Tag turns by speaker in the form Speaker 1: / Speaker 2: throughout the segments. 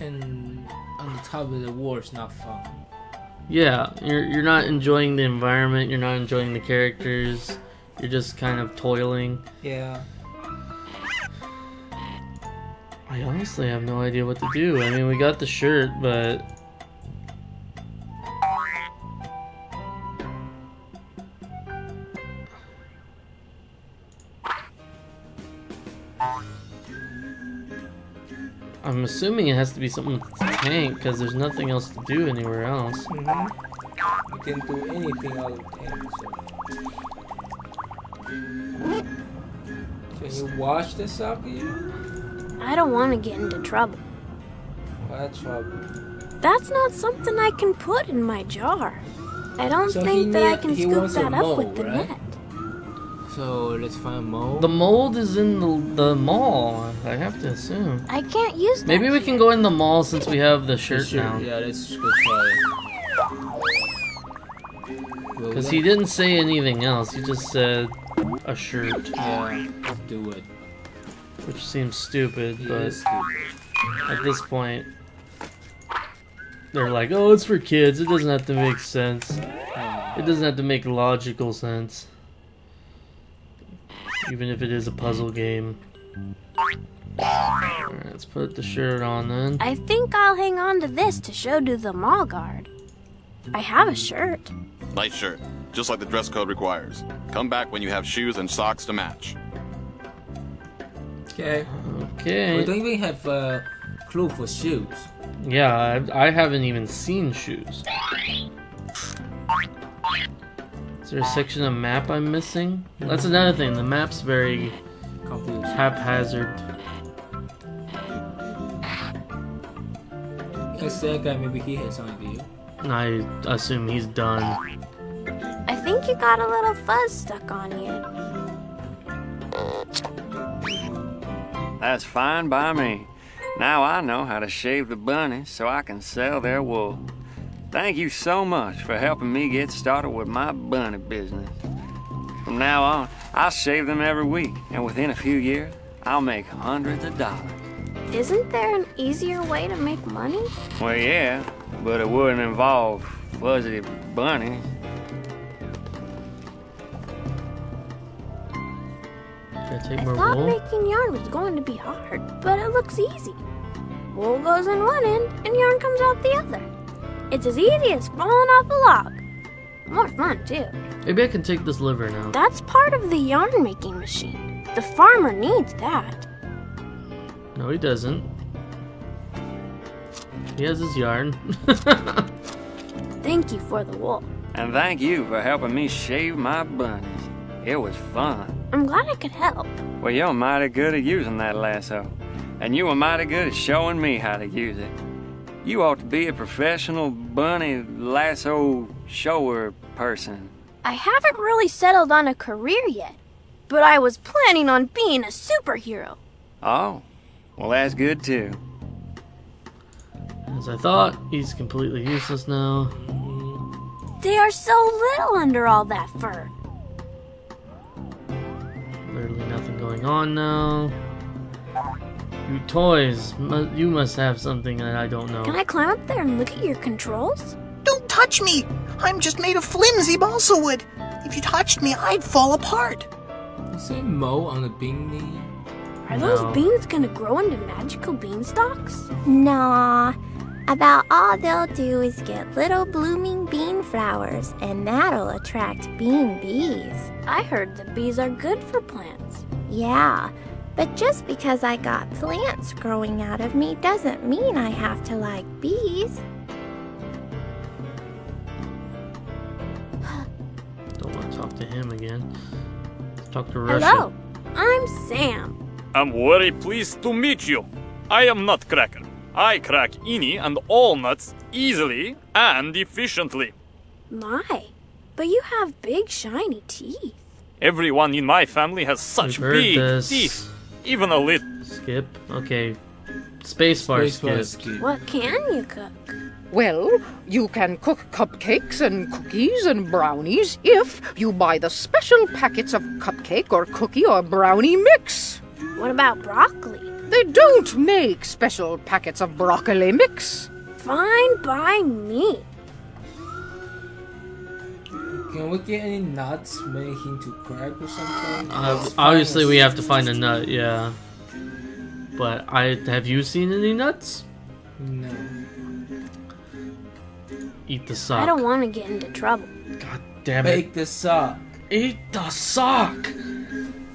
Speaker 1: and on the top of the war is not fun.
Speaker 2: Yeah, you're you're not enjoying the environment. You're not enjoying the characters. You're just kind of toiling.
Speaker 1: Yeah.
Speaker 2: I honestly have no idea what to do. I mean, we got the shirt, but assuming it has to be something with the tank because there's nothing else to do anywhere else.
Speaker 1: Mm-hmm. You can do anything out of tank. So. Can you wash this up here?
Speaker 3: I don't want to get into trouble.
Speaker 1: What trouble?
Speaker 3: That's not something I can put in my jar. I don't
Speaker 1: So
Speaker 3: think
Speaker 1: he
Speaker 3: that I can scoop that up
Speaker 1: mold,
Speaker 3: with the
Speaker 1: right?
Speaker 3: net.
Speaker 1: So let's find mold.
Speaker 2: The mold is in the, the mall, I have to assume.
Speaker 3: I can't use that.
Speaker 2: Maybe we can go in the mall since we have the
Speaker 1: The
Speaker 2: shirt now.
Speaker 1: Yeah, let's go try it.
Speaker 2: Because he didn't say anything else, he just said a shirt,
Speaker 1: Yeah, let's do it.
Speaker 2: which seems stupid,
Speaker 1: He
Speaker 2: but
Speaker 1: stupid.
Speaker 2: at this point, they're like, oh, it's for kids, it doesn't have to make sense.
Speaker 1: Oh.
Speaker 2: It doesn't have to make logical sense. Even if it is a puzzle game. Alright, let's put the shirt on then.
Speaker 3: I think I'll hang on to this to show to the mall guard. I have a shirt.
Speaker 4: Nice shirt, just like the dress code requires. Come back when you have shoes and socks to match.
Speaker 1: Okay.
Speaker 2: Okay.
Speaker 1: We don't even have a clue for shoes.
Speaker 2: Yeah, I, I haven't even seen shoes. Is there a section of map I'm missing? That's another thing. The map's very
Speaker 1: Confused.
Speaker 2: haphazard.
Speaker 1: Because that guy, maybe he has an idea.
Speaker 2: I assume he's done.
Speaker 3: I think you got a little fuzz stuck on you.
Speaker 5: That's fine by me. Now I know how to shave the bunnies so I can sell their wool. Thank you so much for helping me get started with my bunny business. From now on, I'll shave them every week, and within a few years, I'll make hundreds of dollars.
Speaker 3: Isn't there an easier way to make money?
Speaker 5: Well, yeah, but it wouldn't involve fuzzy bunnies.
Speaker 2: Can I take
Speaker 3: I
Speaker 2: more
Speaker 3: thought
Speaker 2: wool?
Speaker 3: making yarn was going to be hard, but it looks easy. Wool goes in one end and yarn comes out the other. It's as easy as falling off a log. More fun, too.
Speaker 2: Maybe I can take this liver now.
Speaker 3: That's part of the yarn making machine. The farmer needs that.
Speaker 2: No, he doesn't. He has his yarn.
Speaker 3: Thank you for the wool.
Speaker 5: And thank you for helping me shave my bunnies. It was fun.
Speaker 3: I'm glad I could help.
Speaker 5: Well, you're mighty good at using that lasso. And you were mighty good at showing me how to use it. You ought to be a professional bunny lasso shower person.
Speaker 3: I haven't really settled on a career yet, but I was planning on being a superhero.
Speaker 5: Oh, well, that's good too.
Speaker 2: As I thought, he's completely useless now.
Speaker 3: They are so little under all that fur.
Speaker 2: Literally nothing going on now. You toys, you must have something that I don't know.
Speaker 3: Can I climb up there and look at your controls?
Speaker 6: Don't touch me! I'm just made of flimsy balsa wood. If you touched me, I'd fall apart.
Speaker 1: You see Mo on the beanie?
Speaker 3: Are
Speaker 2: No.
Speaker 3: those beans gonna grow into magical beanstalks?
Speaker 7: Nah. About all they'll do is get little blooming bean flowers, and that'll attract bean bees.
Speaker 3: I heard the bees are good for plants.
Speaker 7: Yeah, but just because I got plants growing out of me doesn't mean I have to like bees.
Speaker 2: Don't want to talk to him again. Let's talk to Russia.
Speaker 3: Hello, I'm Sam.
Speaker 8: I'm very pleased to meet you. I am not Nutcracker. I crack any and all nuts easily and efficiently.
Speaker 3: My, but you have big shiny teeth.
Speaker 8: Everyone in my family has such big
Speaker 2: this.
Speaker 8: teeth. Even a little.
Speaker 2: Skip. Okay. Spacebar
Speaker 1: Spacebar
Speaker 2: skip.
Speaker 1: skip.
Speaker 3: What can you cook?
Speaker 9: Well, you can cook cupcakes and cookies and brownies if you buy the special packets of cupcake or cookie or brownie mix.
Speaker 3: What about broccoli?
Speaker 9: They don't make special packets of broccoli mix.
Speaker 3: Fine by me.
Speaker 1: Can we get any nuts make into crack or something?
Speaker 2: Uh, obviously, we have to find a nut. Yeah. But I have you seen any nuts?
Speaker 1: No.
Speaker 2: Eat the sock.
Speaker 3: I don't want to get into trouble.
Speaker 2: God damn it!
Speaker 1: Make the sock.
Speaker 2: Eat the sock.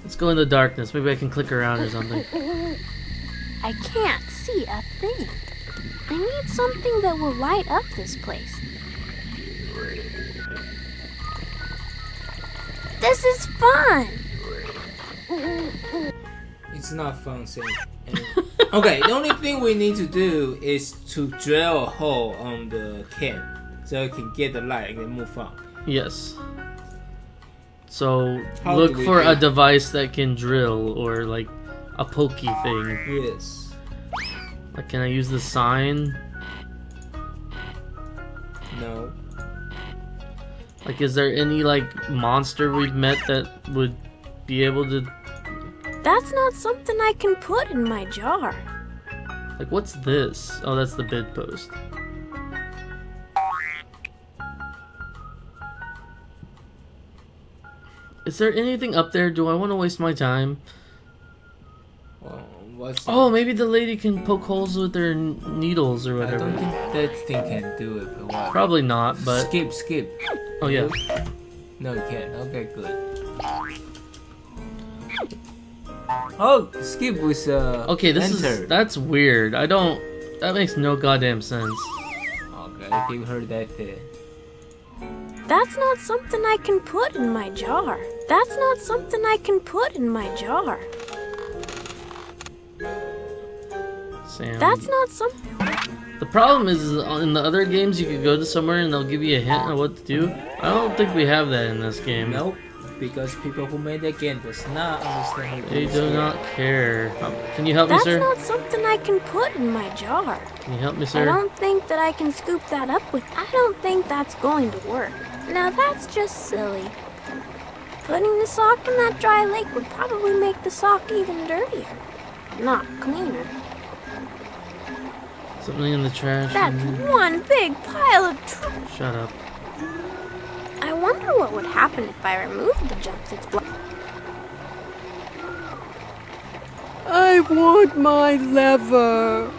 Speaker 2: Let's go in the darkness. Maybe I can click around or something.
Speaker 3: I can't see a thing. I need something that will light up this place. This is fun!
Speaker 1: It's not fun, Sam. Okay, the only thing we need to do is to drill a hole on the can so it can get the light and then move on.
Speaker 2: Yes. So
Speaker 1: How
Speaker 2: look
Speaker 1: do
Speaker 2: for a device that can drill or like a pokey thing.
Speaker 1: Yes.
Speaker 2: Like, can I use the sign?
Speaker 1: No.
Speaker 2: Like, is there any like monster we've met that would be able to?
Speaker 3: That's not something I can put in my jar.
Speaker 2: Like, what's this? Oh, that's the bid post. Is there anything up there? Do I want to waste my time?
Speaker 1: Well, what's
Speaker 2: Oh, maybe the lady can poke holes with her needles or whatever.
Speaker 1: I don't think that thing can do it, but what?
Speaker 2: Probably not, but
Speaker 1: Skip, skip.
Speaker 2: oh yeah.
Speaker 1: No, you can't. Okay, good. Oh, skip with uh.
Speaker 2: Okay, this
Speaker 1: enter.
Speaker 2: is that's weird. I don't. That makes no goddamn sense.
Speaker 1: Okay, I give her that. Uh,
Speaker 3: That's not something I can put in my jar. That's not something I can put in my jar.
Speaker 2: Sam.
Speaker 3: That's not some.
Speaker 2: The problem is, is in the other games you could go to somewhere and they'll give you a hint on what to do. I don't think we have that in this game.
Speaker 1: nope, because people who made that game does not understand how
Speaker 2: They do
Speaker 1: it.
Speaker 2: not care. Um, Can you help me, sir?
Speaker 3: That's not something I can put in my jar.
Speaker 2: Can you help me, sir?
Speaker 3: I don't think that I can scoop that up with. I don't think that's going to work. Now that's just silly. Putting the sock in that dry lake would probably make the sock even dirtier, not cleaner.
Speaker 2: Something in the trash.
Speaker 3: That's
Speaker 2: in
Speaker 3: one big pile of trash.
Speaker 2: Shut up.
Speaker 3: I wonder what would happen if I removed the junk that's blocked.
Speaker 9: I want my lever.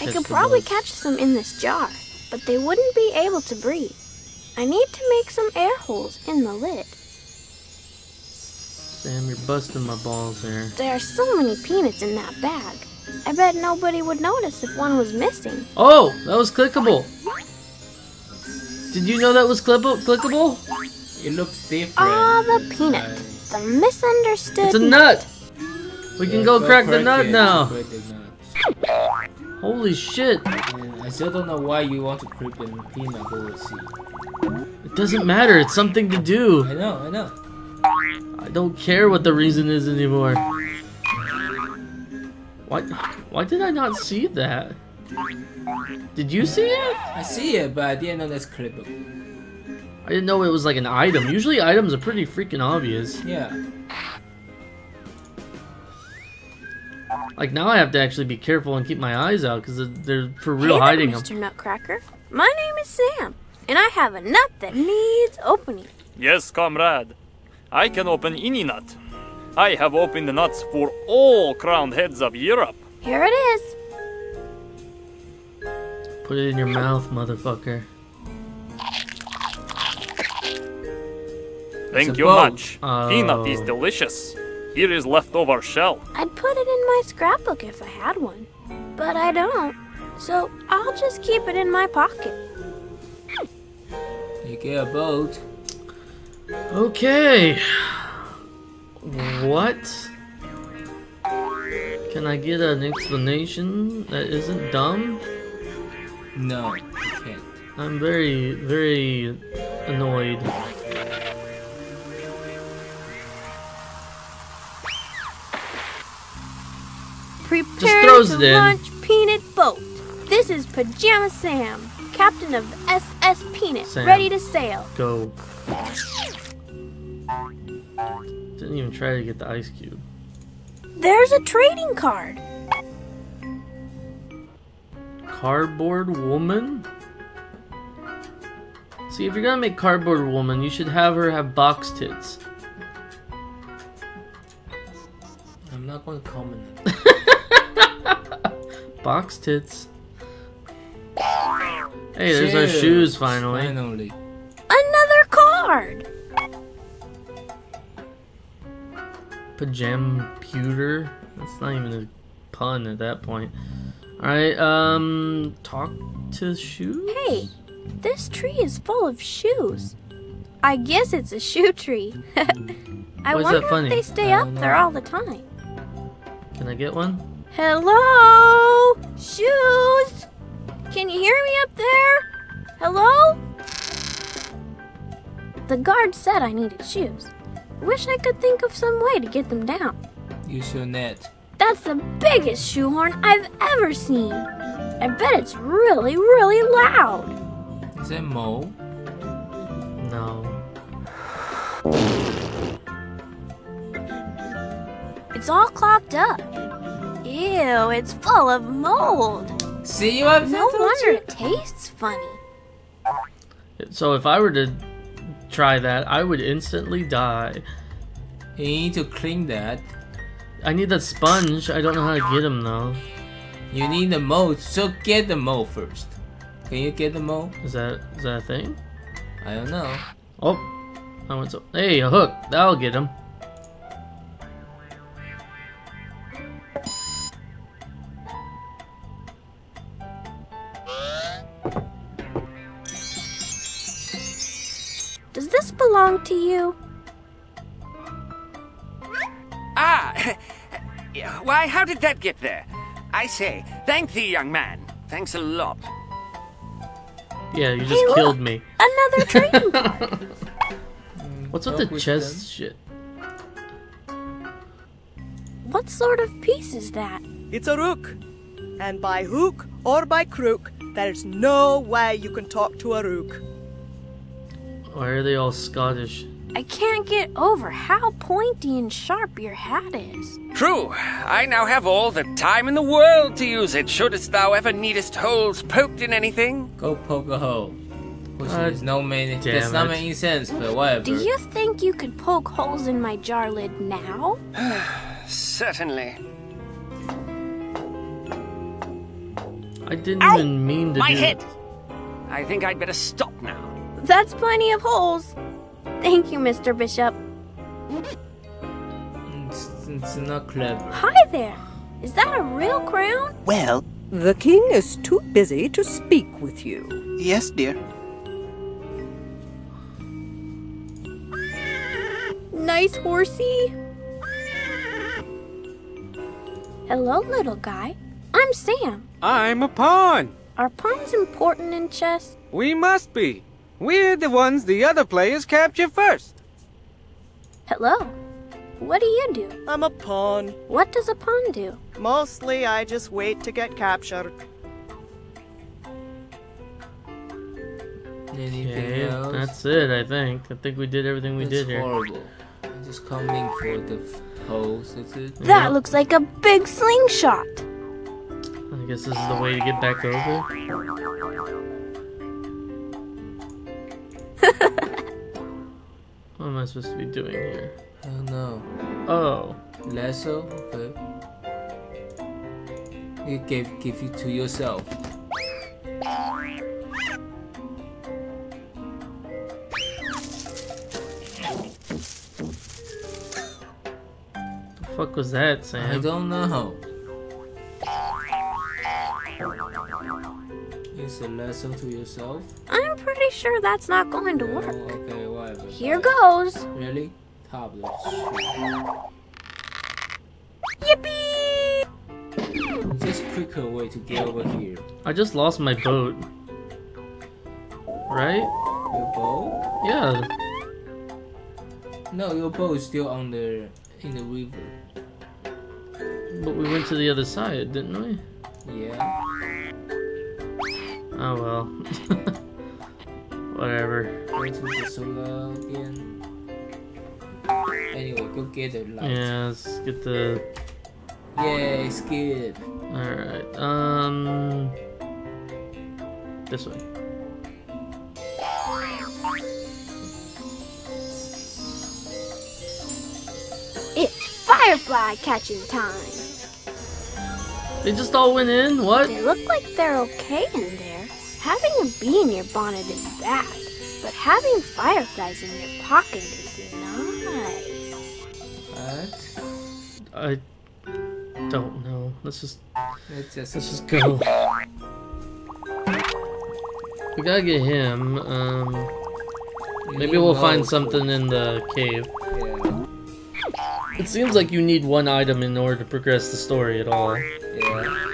Speaker 2: Need just.
Speaker 3: I could probably catch some in this jar, but they wouldn't be able to breathe. I need to make some air holes in the lid.
Speaker 2: Sam, you're busting my balls here.
Speaker 3: There are so many peanuts in that bag. I bet nobody would notice if one was missing.
Speaker 2: Oh, that was clickable. Did you know that was clickable? Clickable?
Speaker 1: It looks different.
Speaker 3: Ah, the peanut. The misunderstood.
Speaker 2: It's a nut. We can
Speaker 1: Yeah,
Speaker 2: go crack the nut
Speaker 1: it,
Speaker 2: now.
Speaker 1: Crack the nut.
Speaker 2: Holy shit!
Speaker 1: And I still don't know why you want to creep in peanut butter seed.
Speaker 2: It doesn't matter. It's something to do.
Speaker 1: I know, I know.
Speaker 2: I don't care what the reason is anymore. Why? Why did I not see that? Did you see it?
Speaker 1: I see it, but I didn't know that's clippable.
Speaker 2: I didn't know it was like an item. Usually items are pretty freaking obvious.
Speaker 1: Yeah.
Speaker 2: Like now I have to actually be careful and keep my eyes out because they're, they're for real
Speaker 3: hey
Speaker 2: hiding
Speaker 3: there,
Speaker 2: them.
Speaker 3: Mr. Nutcracker. My name is Sam, and I have a nut that needs opening.
Speaker 8: Yes, comrade. I can open any nut. I have opened the nuts for all crowned heads of Europe.
Speaker 3: Here it is.
Speaker 2: Put it in your mouth, motherfucker.
Speaker 8: Thank you
Speaker 1: boat.
Speaker 8: much. Peanut is
Speaker 2: Oh.
Speaker 8: delicious. Here is leftover shell.
Speaker 3: I'd put it in my scrapbook if I had one, but I don't. So I'll just keep it in my pocket.
Speaker 1: You get a boat.
Speaker 2: Okay. What? Can I get an explanation that isn't dumb?
Speaker 1: No, you can't.
Speaker 2: I'm very, very annoyed.
Speaker 3: Prepare
Speaker 2: throws
Speaker 3: to
Speaker 2: it in.
Speaker 3: launch Peanut Boat. This is Pajama Sam, captain of SS Peanut,
Speaker 2: Sam.
Speaker 3: ready to sail.
Speaker 2: Go. Didn't even try to get the ice cube.
Speaker 3: There's a trading card.
Speaker 2: Cardboard woman? See, if you're gonna make cardboard woman, you should have her have box tits.
Speaker 1: I'm not going to comment.
Speaker 2: Box tits. Hey, there's our shoes finally.
Speaker 1: Finally.
Speaker 3: Another card.
Speaker 2: Pajam pewter. That's not even a pun at that point. Alright, um talk to shoes?
Speaker 3: Hey, this tree is full of shoes. I guess it's a shoe tree. I
Speaker 2: Why is
Speaker 3: wonder
Speaker 2: that funny?
Speaker 3: if they stay up
Speaker 1: don't
Speaker 3: there all the time.
Speaker 2: Can I get one?
Speaker 3: Hello? Shoes? Can you hear me up there? Hello? The guard said I needed shoes. Wish I could think of some way to get them down.
Speaker 1: Use your net.
Speaker 3: That's the biggest shoehorn I've ever seen. I bet it's really, really loud.
Speaker 1: Is it Mo?
Speaker 2: No.
Speaker 3: It's all clogged up. Ew, it's full of mold.
Speaker 1: See you have
Speaker 3: No wonder it tastes funny.
Speaker 2: So if I were to try that, I would instantly die.
Speaker 1: You need to clean that.
Speaker 2: I need that sponge. I don't know how to get him though.
Speaker 1: You need the mold, so get the mold first. Can you get the mold?
Speaker 2: Is that is that a thing?
Speaker 1: I don't know.
Speaker 2: Oh, I went so. Hey, a hook. That'll get him.
Speaker 3: Belong to you?
Speaker 5: Ah! Why, how did that get there? I say, thank thee, young man. Thanks a lot.
Speaker 2: Yeah, you just
Speaker 3: Hey, look.
Speaker 2: killed me.
Speaker 3: Another trading card.
Speaker 2: What's with
Speaker 1: Talk
Speaker 2: the
Speaker 1: with
Speaker 2: chest
Speaker 1: them.
Speaker 2: shit?
Speaker 3: what sort of piece is that?
Speaker 10: It's a rook. And by hook or by crook, there's no way you can talk to a rook.
Speaker 2: Why are they all Scottish?
Speaker 3: I can't get over how pointy and sharp your hat is.
Speaker 5: True, I now have all the time in the world to use it, shouldst thou ever needest holes poked in anything.
Speaker 1: Go poke a hole. Which
Speaker 2: God
Speaker 1: is no main.
Speaker 2: damn
Speaker 1: That's not
Speaker 2: it.
Speaker 1: making sense, but whatever.
Speaker 3: Do you think you could poke holes in my jar lid now?
Speaker 5: Certainly.
Speaker 2: I didn't
Speaker 5: Ow!
Speaker 2: even mean to
Speaker 5: My
Speaker 2: do
Speaker 5: head!
Speaker 2: it.
Speaker 5: I think I'd better stop now.
Speaker 3: That's plenty of holes. Thank you, Mr. Bishop.
Speaker 1: It's, it's not clever.
Speaker 3: Hi there. Is that a real crown?
Speaker 6: Well,
Speaker 10: The king is too busy to speak with you.
Speaker 6: yes, dear.
Speaker 3: Nice horsey. Hello, little guy. I'm Sam.
Speaker 11: I'm a pawn.
Speaker 3: Are pawns important in chess?
Speaker 11: We must be. We're the ones the other players capture first.
Speaker 3: Hello. What do you do?
Speaker 10: I'm a pawn.
Speaker 3: What does a pawn do?
Speaker 10: Mostly I just wait to get captured.
Speaker 1: Anything
Speaker 2: Okay,
Speaker 1: else?
Speaker 2: that's it. I think. I think we did everything we
Speaker 1: That's
Speaker 2: did here.
Speaker 1: horrible. Just coming for the f- holes. That's it.
Speaker 2: Yeah.
Speaker 3: That looks like a big slingshot.
Speaker 2: I guess this is the way to get back over. what am I supposed to be doing here?
Speaker 1: I don't know.
Speaker 2: Oh,
Speaker 1: Lasso? Okay. You gave give it to yourself.
Speaker 2: the fuck was that, Sam?
Speaker 1: I don't know. Use a lasso to yourself.
Speaker 3: I'm pretty sure that's not going to work.
Speaker 1: okay, whatever.
Speaker 3: Here goes.
Speaker 1: Really? Tablet.
Speaker 3: Yippee!
Speaker 1: Just quicker way to get over here.
Speaker 2: I just lost my boat. right?
Speaker 1: Your bow?
Speaker 2: Yeah.
Speaker 1: No, your boat is still on the in the river.
Speaker 2: But we went to the other side, didn't we?
Speaker 1: Yeah.
Speaker 2: Oh well. Whatever.
Speaker 1: Go to the solar again. Anyway, go get the light.
Speaker 2: Yeah, let's get the.
Speaker 1: Yay, skip.
Speaker 2: Alright, um. This way.
Speaker 3: It's firefly catching time.
Speaker 2: They just all went in? What?
Speaker 3: They look like they're okay in there. Having a bee in your bonnet is bad, but having fireflies in your pocket is nice.
Speaker 1: What?
Speaker 2: I don't know. Let's just
Speaker 1: Let's just
Speaker 2: let's just go. We gotta get him. Um, maybe we'll find something in the cave.
Speaker 1: Yeah.
Speaker 2: It seems like you need one item in order to progress the story at all,
Speaker 1: Yeah.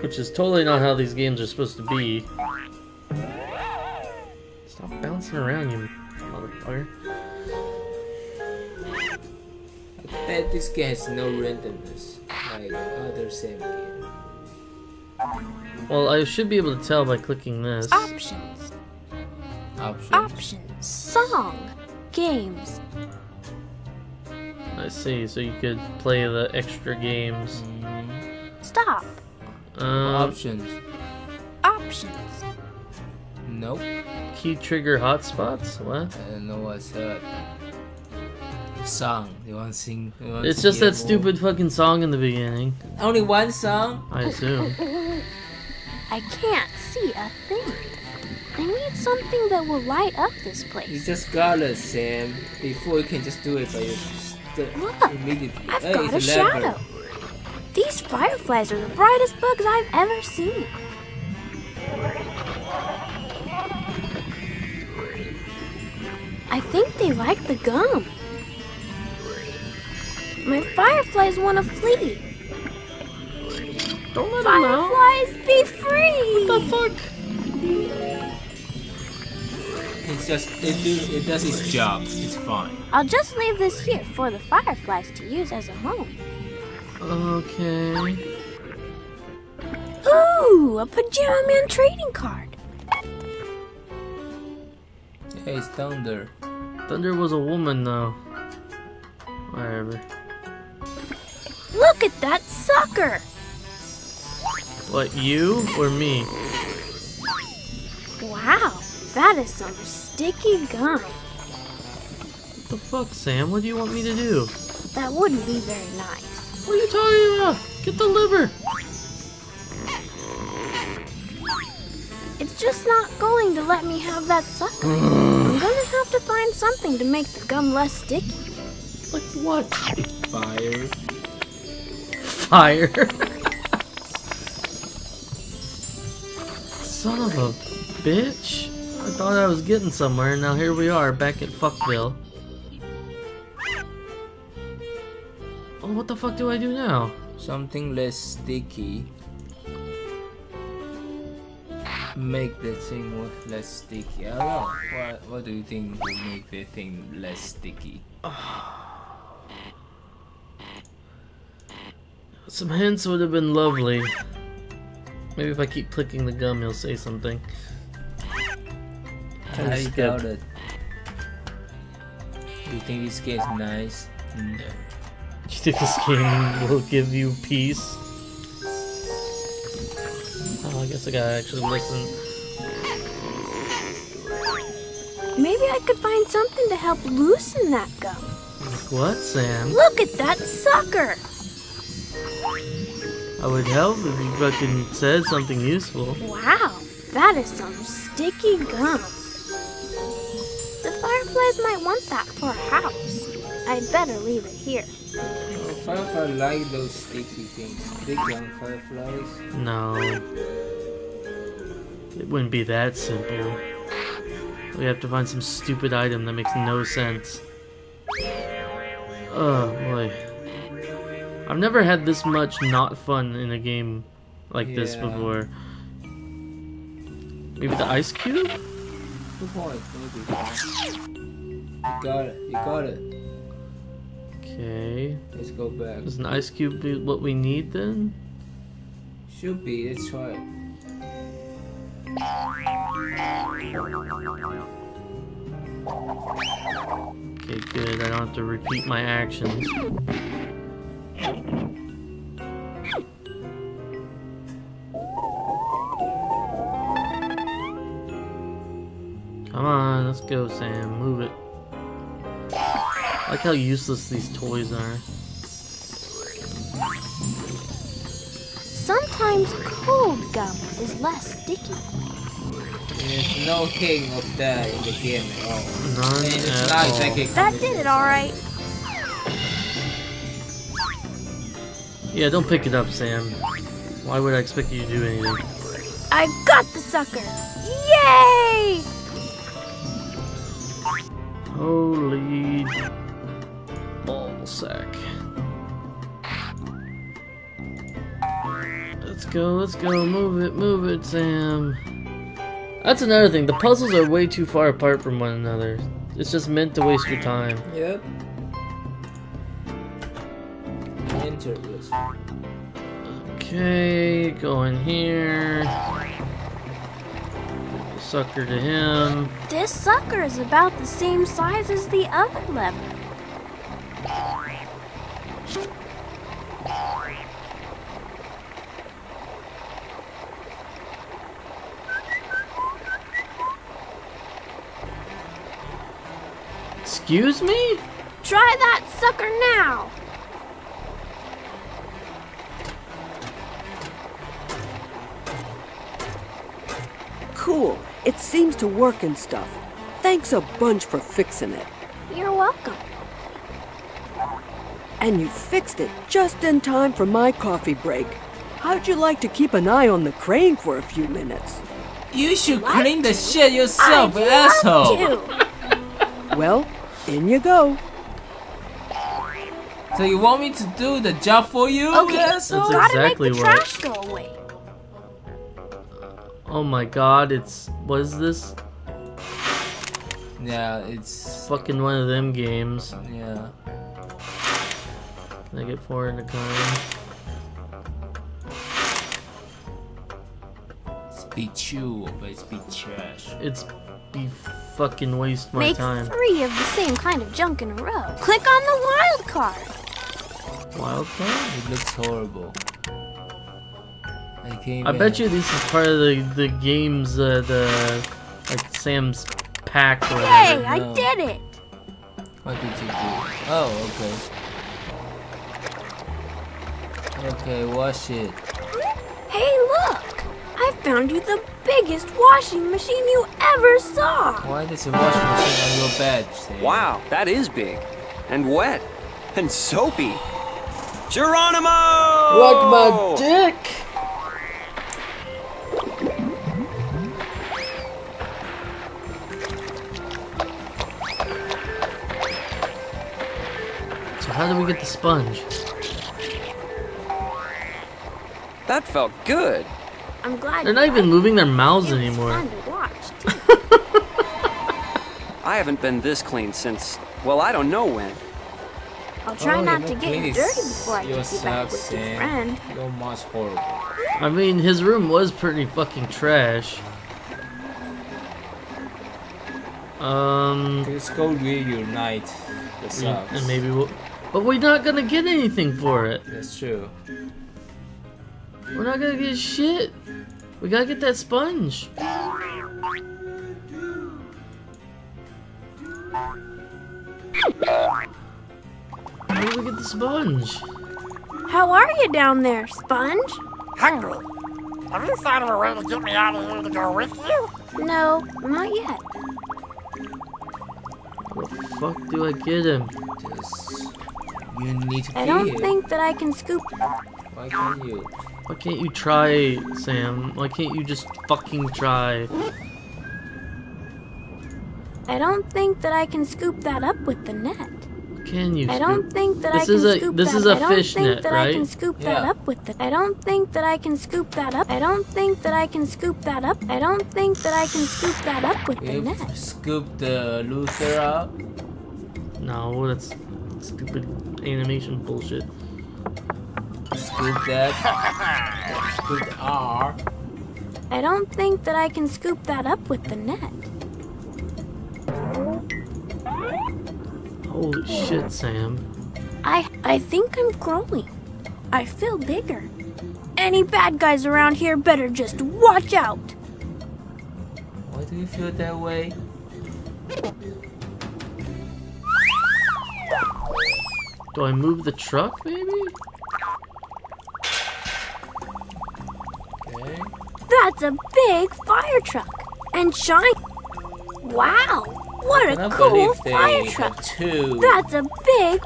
Speaker 2: Which is totally not how these games are supposed to be. Stop bouncing around, you motherfucker.
Speaker 1: I bet this game has no randomness like other same game.
Speaker 2: Well, I should be able to tell by clicking this.
Speaker 3: Options.
Speaker 1: Options.
Speaker 3: Options. Song. Games.
Speaker 2: I see. So you could play the extra games.
Speaker 3: Stop.
Speaker 2: Um,
Speaker 1: Options.
Speaker 3: Options.
Speaker 1: Nope.
Speaker 2: key trigger hotspots. What?
Speaker 1: I don't know what's that. Song. You want to sing? Want
Speaker 2: It's
Speaker 1: to
Speaker 2: just that stupid fucking song in the beginning.
Speaker 1: Only one song?
Speaker 2: I assume.
Speaker 3: I can't see a thing. I need something that will light up this place.
Speaker 1: You just got it, Sam. Before you can just do it by yourself
Speaker 3: Look,
Speaker 1: immediately.
Speaker 3: I've
Speaker 1: Hey,
Speaker 3: got a
Speaker 1: it's leopard.
Speaker 3: shadow. These fireflies are the brightest bugs I've ever seen. I think they like the gum. My fireflies want to flee.
Speaker 2: Don't let them out.
Speaker 3: Fireflies, be free!
Speaker 2: What the fuck?
Speaker 1: It's just it do it does its job. It's fine.
Speaker 3: I'll just leave this here for the fireflies to use as a home.
Speaker 2: Okay.
Speaker 3: Ooh, a Pajama Man trading card.
Speaker 1: Hey, it's thunder.
Speaker 2: Thunder was a woman though. Whatever.
Speaker 3: Look at that sucker!
Speaker 2: What, you or me?
Speaker 3: Wow, that is some sticky gum.
Speaker 2: What the fuck, Sam? What do you want me to do?
Speaker 3: That wouldn't be very nice.
Speaker 2: What are you talking about? Get the liver.
Speaker 3: It's just not going to let me have that sucker. I'm gonna have to find something to make the gum less sticky.
Speaker 2: Like what?
Speaker 1: Fire.
Speaker 2: Fire. Son of a bitch. I thought I was getting somewhere, and now here we are back at Fuckville. Oh, what the fuck do I do now?
Speaker 1: Something less sticky. Make the thing less sticky. I don't know. What What do you think will make the thing less sticky?
Speaker 2: Some hints would have been lovely. Maybe if I keep clicking the gum, he'll say something. Kinda
Speaker 1: I doubt it. Do you think this game's nice? No.
Speaker 2: Do you think this game will give you peace? Oh, I guess I gotta actually listen.
Speaker 3: Maybe I could find something to help loosen that gum.
Speaker 2: Like what, Sam?
Speaker 3: Look at that sucker!
Speaker 2: I would help if you fucking said something useful.
Speaker 3: Wow, that is some sticky gum. The fireflies might want that for a house. I'd better leave it here.
Speaker 1: Oh, Firefly like those sticky things. Big young fireflies.
Speaker 2: No. It wouldn't be that simple. We have to find some stupid item that makes no sense. Oh boy. I've never had this much not fun in a game like this before. Maybe the ice cube?
Speaker 1: Good point, maybe. You got it. You got it.
Speaker 2: Okay.
Speaker 1: Let's go back.
Speaker 2: Is an ice cube be what we need then?
Speaker 1: Should be. Let's try it.
Speaker 2: Okay, good. I don't have to repeat my actions. Come on, let's go, Sam. Move it. I like how useless these toys are.
Speaker 3: Sometimes cold gum is less sticky.
Speaker 1: There's no hint of that in the game at all.
Speaker 2: None
Speaker 1: And it's
Speaker 2: at
Speaker 1: not
Speaker 2: all.
Speaker 1: exactly
Speaker 3: That did it alright.
Speaker 2: Yeah, don't pick it up, Sam. Why would I expect you to do anything?
Speaker 3: I got the sucker! Yay!
Speaker 2: Holy ball sack. Let's go, let's go, move it, move it, Sam. That's another thing, the puzzles are way too far apart from one another. It's just meant to waste your time.
Speaker 1: Yep. Interesting.
Speaker 2: Okay, go in here. Sucker to him.
Speaker 3: This sucker is about the same size as the other lever.
Speaker 2: Excuse me?
Speaker 3: Try that sucker now!
Speaker 12: Cool. It seems to work and stuff. Thanks a bunch for fixing it.
Speaker 3: You're welcome.
Speaker 12: And you fixed it just in time for my coffee break. How'd you like to keep an eye on the crane for a few minutes?
Speaker 1: You should clean the shit yourself, asshole.
Speaker 12: Well, in you go.
Speaker 1: So you want me to do the job for you,
Speaker 3: Okay,
Speaker 1: asshole?
Speaker 2: That's
Speaker 3: gotta
Speaker 2: exactly
Speaker 3: make the
Speaker 2: what-
Speaker 3: trash go away.
Speaker 2: Oh my god, it's. What is this?
Speaker 1: Yeah, it's
Speaker 2: Fucking one of them games.
Speaker 1: yeah.
Speaker 2: Can I get four in a kind?
Speaker 1: It's be chew, but it's be trash.
Speaker 2: It's be fucking waste my
Speaker 3: Make
Speaker 2: time.
Speaker 3: three of the same kind of junk in a row. Click on the wild card.
Speaker 2: Wild card?
Speaker 1: It looks horrible. I can't
Speaker 2: I
Speaker 1: even-
Speaker 2: bet you this is part of the the games uh, the like Sam's pack or whatever.
Speaker 3: Hey, I did it!
Speaker 1: What did you do? Oh, okay. Okay, wash it.
Speaker 3: Hey, look! I found you the biggest washing machine you ever saw!
Speaker 1: Why is a washing machine on your bed? Sam?
Speaker 5: Wow, that is big. And wet. And soapy. Geronimo!
Speaker 2: Like my dick! So how do we get the sponge?
Speaker 5: That felt good.
Speaker 3: I'm glad
Speaker 2: They're
Speaker 3: you
Speaker 2: not even moving their mouths
Speaker 3: it. It was
Speaker 2: anymore.
Speaker 3: fun to watch, too.
Speaker 5: I haven't been this clean since, well, I don't know when.
Speaker 3: I'll try
Speaker 1: Oh,
Speaker 3: not to get you dirty before I get you back with your friend.
Speaker 1: Your mom's horrible.
Speaker 2: I mean, his room was pretty fucking trash. Um,
Speaker 1: Let's go reunite the
Speaker 2: and
Speaker 1: socks.
Speaker 2: and maybe we'll, but we're not gonna get anything for it.
Speaker 1: That's true.
Speaker 2: We're not gonna get shit. We gotta get that sponge. How do we get the sponge?
Speaker 3: How are you down there, Sponge?
Speaker 13: Hungry. Have you thought of a way to get me out of here to go with you?
Speaker 3: No, not yet.
Speaker 2: What the fuck do I get him?
Speaker 1: Just you need to
Speaker 3: I don't
Speaker 1: it.
Speaker 3: think that I can scoop.
Speaker 1: Why can't you?
Speaker 2: Why can't you try, Sam? Why can't you just fucking try?
Speaker 3: I don't think that I can scoop that up with the net.
Speaker 2: can you?
Speaker 3: I don't think that
Speaker 2: this
Speaker 3: I can
Speaker 2: is a
Speaker 3: scoop
Speaker 2: this
Speaker 3: that.
Speaker 2: is a
Speaker 3: I don't
Speaker 2: fish
Speaker 3: think
Speaker 2: net,
Speaker 3: that I
Speaker 2: right?
Speaker 3: can scoop that
Speaker 1: Yeah.
Speaker 3: up with the. I don't think that I can scoop that up. I don't think that I can scoop that up. I don't think that I can scoop that up with the net.
Speaker 1: scoop the Luther up.
Speaker 2: No, that's stupid animation bullshit.
Speaker 1: Scoop that. scoop the R.
Speaker 3: I don't think that I can scoop that up with the net.
Speaker 2: Holy shit, Sam.
Speaker 3: I I think I'm growing. I feel bigger. Any bad guys around here better just watch out.
Speaker 1: Why do you feel that way?
Speaker 2: Do I move the truck, maybe?
Speaker 3: That's a big fire truck. And shine. Wow. What
Speaker 1: I
Speaker 3: a
Speaker 1: cannot
Speaker 3: cool
Speaker 1: believe they
Speaker 3: fire truck.
Speaker 1: two.
Speaker 3: That's a big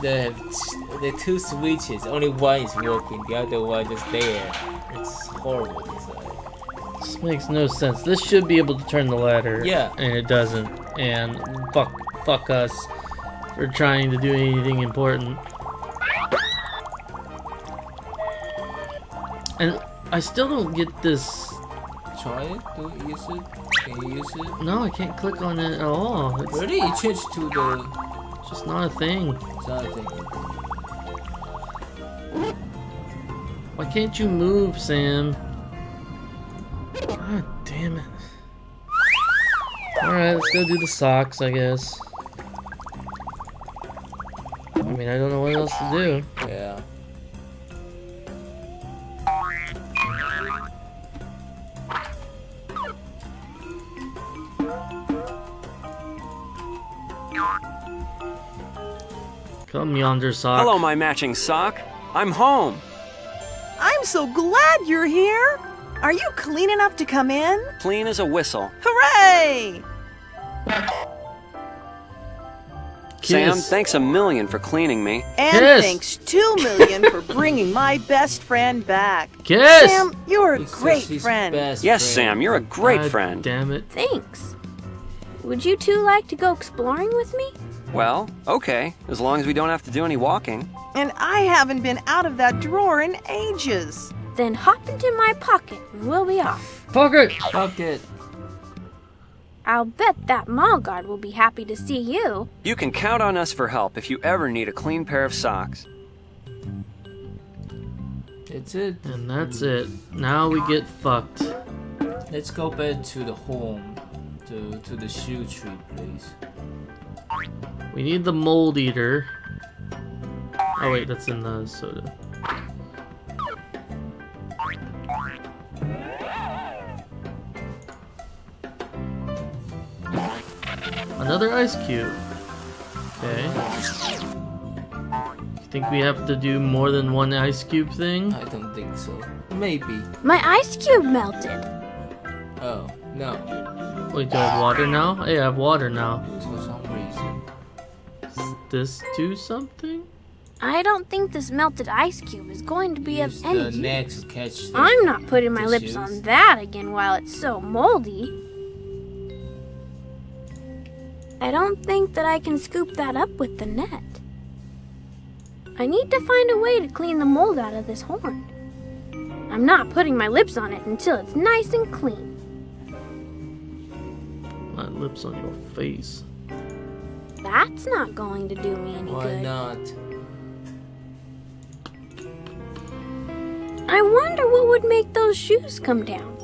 Speaker 1: They have t- the two switches. Only one is working. The other one is there. It's horrible design.
Speaker 2: This makes no sense. This should be able to turn the ladder.
Speaker 1: Yeah.
Speaker 2: And it doesn't. And fuck fuck us for trying to do anything important. And I still don't get this
Speaker 1: Try it. Do it. Use it. Can you use it?
Speaker 2: No, I can't click on it at all. It's
Speaker 1: Really? It changed to the.
Speaker 2: It's just not a thing.
Speaker 1: It's not a thing.
Speaker 2: Why can't you move, Sam? God damn it. Alright, let's go do the socks, I guess. I mean, I don't know what else to do. Yonder sock.
Speaker 14: Hello, my matching sock. I'm home.
Speaker 10: I'm so glad you're here. Are you clean enough to come in?
Speaker 14: Clean as a whistle.
Speaker 10: Hooray!
Speaker 2: Kiss.
Speaker 14: Sam, thanks a million for cleaning me.
Speaker 10: And
Speaker 2: Kiss.
Speaker 10: thanks two million for bringing my best friend back.
Speaker 2: Kiss!
Speaker 10: Sam, you're a
Speaker 1: He
Speaker 10: great friend.
Speaker 14: Yes,
Speaker 1: friend.
Speaker 14: Sam, you're a great
Speaker 2: God
Speaker 14: friend.
Speaker 2: Damn it.
Speaker 3: Thanks. Would you two like to go exploring with me?
Speaker 14: Well, okay, as long as we don't have to do any walking.
Speaker 10: And I haven't been out of that drawer in ages.
Speaker 3: Then hop into my pocket and we'll be off.
Speaker 1: Pocket! Pocket!
Speaker 3: I'll bet that mall guard will be happy to see you.
Speaker 14: You can count on us for help if you ever need a clean pair of socks.
Speaker 1: That's it.
Speaker 2: And that's it. Now we get fucked.
Speaker 1: Let's go back to the home. To, to the shoe tree, please.
Speaker 2: We need the mold eater. Oh wait, that's in the soda. Another ice cube. Okay. You think we have to do more than one ice cube thing?
Speaker 1: I don't think so. Maybe.
Speaker 3: My ice cube melted.
Speaker 1: Oh, no.
Speaker 2: Wait, do I have water now? Hey, I have water now.
Speaker 1: For some reason.
Speaker 2: Does this do something?
Speaker 3: I don't think this melted ice cube is going to be
Speaker 1: Use
Speaker 3: of any
Speaker 1: the
Speaker 3: use.
Speaker 1: net to catch the
Speaker 3: I'm not putting my lips on that again while it's so moldy. I don't think that I can scoop that up with the net. I need to find a way to clean the mold out of this horn. I'm not putting my lips on it until it's nice and clean.
Speaker 2: My lips on your face.
Speaker 3: That's not going to do me any
Speaker 1: Why
Speaker 3: good.
Speaker 1: not?
Speaker 3: I wonder what would make those shoes come down.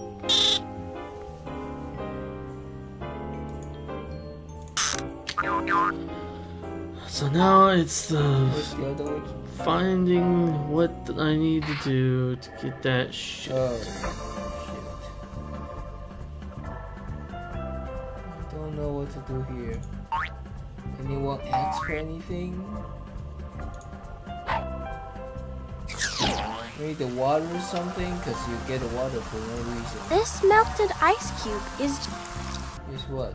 Speaker 2: So now it's the
Speaker 1: Where's the other one?
Speaker 2: finding what I need to do to get that shit.
Speaker 1: Oh, shit. I don't know what to do here. Anyone ask for anything? Maybe the water or something? Because you get the water for no reason.
Speaker 3: This melted ice cube is.
Speaker 1: Is what?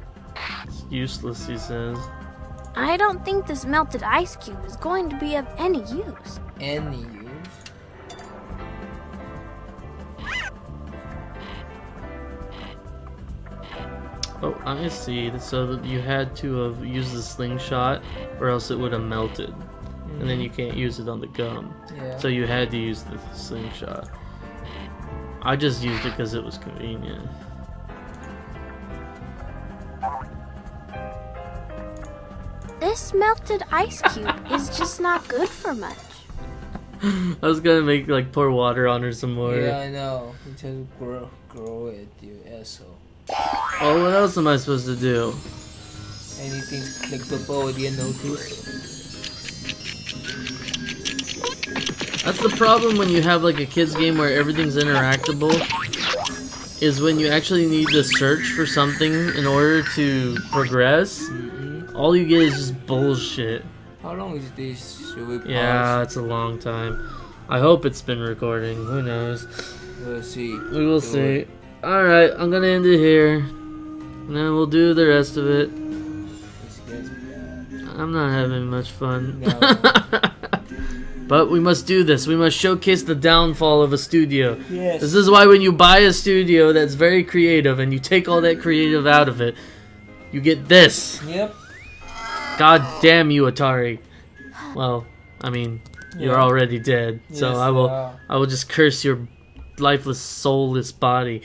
Speaker 2: It's useless, he says.
Speaker 3: I don't think this melted ice cube is going to be of any use.
Speaker 1: Any use?
Speaker 2: Oh, I see. So that you had to have used the slingshot, or else it would have melted, and then you can't use it on the gum.
Speaker 1: Yeah.
Speaker 2: So you had to use the slingshot. I just used it because it was convenient.
Speaker 3: This melted ice cube is just not good for much.
Speaker 2: I was gonna make like pour water on her some more.
Speaker 1: Yeah, I know. You just grow, grow it, you asshole.
Speaker 2: Oh, what else am I supposed to do?
Speaker 1: Anything clickable, you notice?
Speaker 2: That's the problem when you have like a kids game where everything's interactable. Is when you actually need to search for something in order to progress. Mm-hmm. All you get is just bullshit.
Speaker 1: How long is this? Should we pause?
Speaker 2: Yeah, it's a long time. I hope it's been recording. Who knows?
Speaker 1: We'll see.
Speaker 2: We will see.
Speaker 1: it.
Speaker 2: Alright, I'm gonna end it here. And then we'll do the rest of it. I'm not having much fun. but we must do this. We must showcase the downfall of a studio.
Speaker 1: Yes.
Speaker 2: This is why when you buy a studio that's very creative and you take all that creative out of it, you get this.
Speaker 1: Yep.
Speaker 2: God damn you, Atari. Well, I mean, you're already dead, so I will
Speaker 1: are.
Speaker 2: I will just curse your lifeless, soulless body.